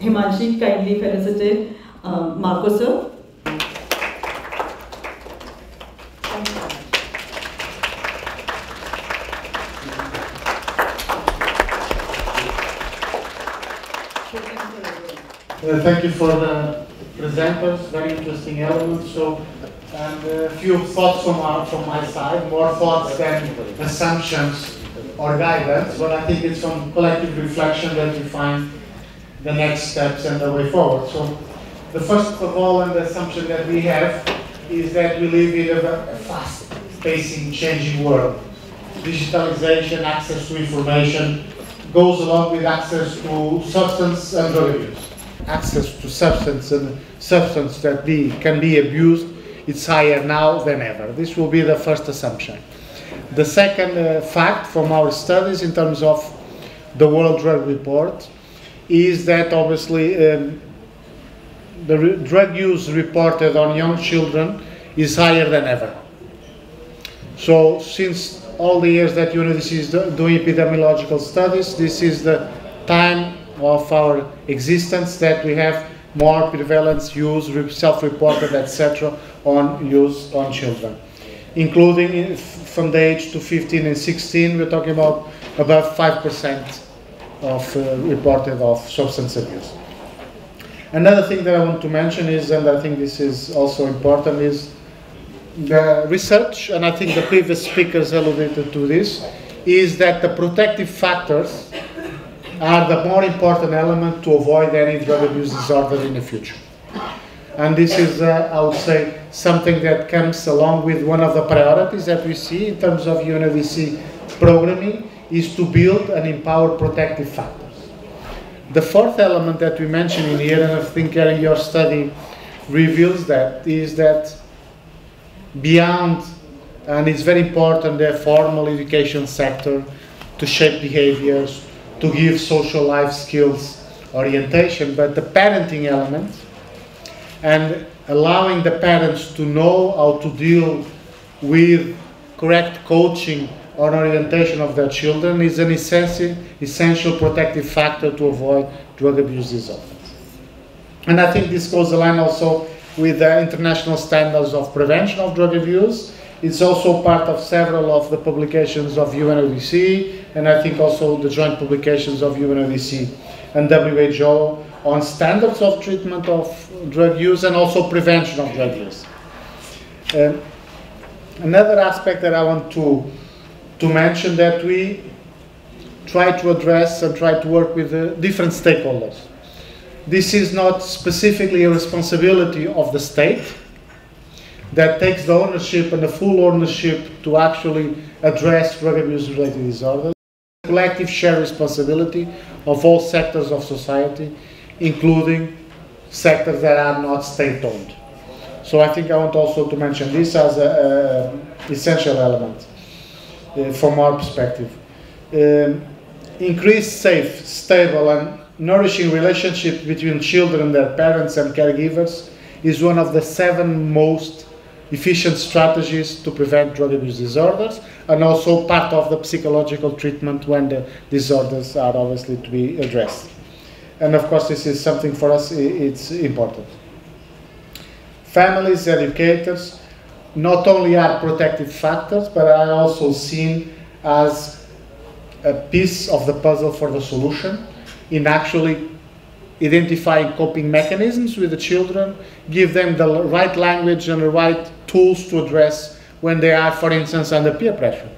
Himanshi, kindly felicitate uh, Marco sir. Uh, thank you for the presenters, very interesting elements. So, and a few thoughts from, our, from my side, more thoughts than assumptions or guidance, but I think it's from collective reflection that we find the next steps and the way forward. So, the first of all, and the assumption that we have is that we live in a fast-pacing, changing world. Digitalization, access to information goes along with access to substance and drug abuse access to substance and substance that be, can be abused it's higher now than ever. This will be the first assumption. The second uh, fact from our studies in terms of the World Drug Report is that obviously um, the drug use reported on young children is higher than ever. So since all the years that UNODC is do- doing epidemiological studies, this is the time of our existence that we have more prevalence, use, self-reported, etc., on use on children, including from the age to 15 and 16. We're talking about above five percent of uh, reported of substance abuse. Another thing that I want to mention is, and I think this is also important, is the research, and I think the previous speakers alluded to this, is that the protective factors are the more important element to avoid any drug abuse disorder in the future. And this is, uh, I would say, something that comes along with one of the priorities that we see in terms of UNODC programming is to build and empower protective factors. The fourth element that we mentioned in here, and I think Erin, your study reveals that, is that beyond, and it's very important, the formal education sector to shape behaviors, to give social life skills orientation, but the parenting element and allowing the parents to know how to deal with correct coaching or orientation of their children is an essential, essential protective factor to avoid drug abuse. And I think this goes along also with the international standards of prevention of drug abuse. It's also part of several of the publications of UNODC, and I think also the joint publications of UNODC and WHO on standards of treatment of drug use and also prevention of drug use. Um, another aspect that I want to, to mention that we try to address and try to work with uh, different stakeholders. This is not specifically a responsibility of the state that takes the ownership and the full ownership to actually address drug abuse related disorders collective shared responsibility of all sectors of society, including sectors that are not state-owned. So I think I want also to mention this as an essential element from our perspective. Um, increased safe, stable and nourishing relationship between children, their parents and caregivers is one of the seven most efficient strategies to prevent drug abuse disorders and also part of the psychological treatment when the disorders are obviously to be addressed. And of course, this is something for us, it's important. Families, educators, not only are protective factors, but are also seen as a piece of the puzzle for the solution in actually identifying coping mechanisms with the children, give them the right language and the right tools to address when they are, for instance, under peer pressure.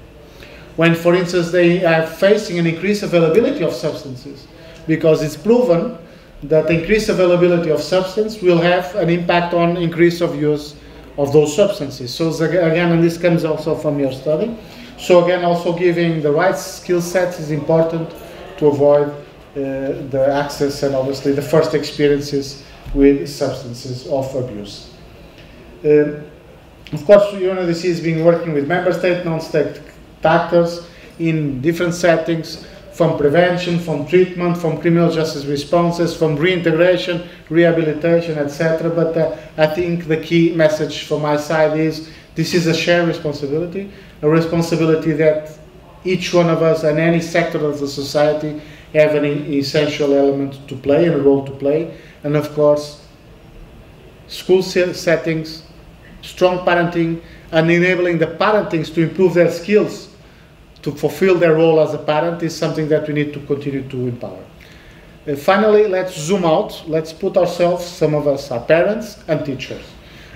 When, for instance, they are facing an increased availability of substances, because it's proven that increased availability of substance will have an impact on increase of use of those substances. So again, and this comes also from your study. So again, also giving the right skill sets is important to avoid uh, the access and obviously the first experiences with substances of abuse. Um, of course, UNODC has been working with member state, non-state actors in different settings, from prevention, from treatment, from criminal justice responses, from reintegration, rehabilitation, etc. But uh, I think the key message from my side is this is a shared responsibility, a responsibility that each one of us and any sector of the society have an essential element to play and a role to play. And of course, school settings, strong parenting, and enabling the parentings to improve their skills to fulfill their role as a parent is something that we need to continue to empower. Uh, finally, let's zoom out. Let's put ourselves, some of us are parents and teachers.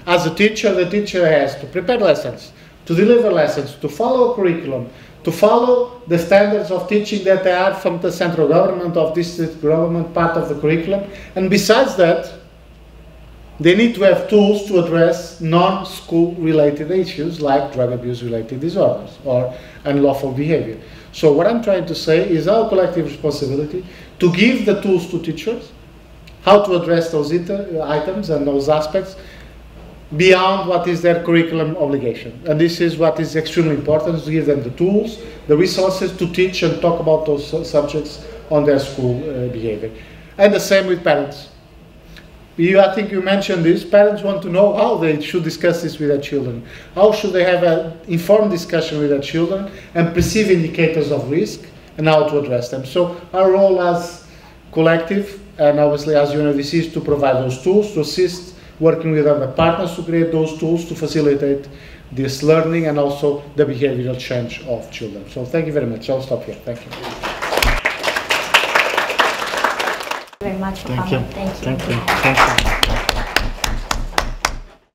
As a teacher, the teacher has to prepare lessons, to deliver lessons, to follow a curriculum, to follow the standards of teaching that they are from the central government, of district government, part of the curriculum. And besides that, they need to have tools to address non-school related issues like drug abuse related disorders or unlawful behavior. So what I'm trying to say is our collective responsibility to give the tools to teachers, how to address those iter- items and those aspects beyond what is their curriculum obligation. And this is what is extremely important, is to give them the tools, the resources to teach and talk about those su- subjects on their school uh, behavior. And the same with parents. You, I think you mentioned this. Parents want to know how they should discuss this with their children. How should they have an informed discussion with their children and perceive indicators of risk and how to address them. So our role as collective and obviously as UNODC is to provide those tools, to assist working with other partners to create those tools to facilitate this learning and also the behavioral change of children. So thank you very much. I'll stop here. Thank you. Very much for Thank you. coming. Thank you. Thank you. Thank you.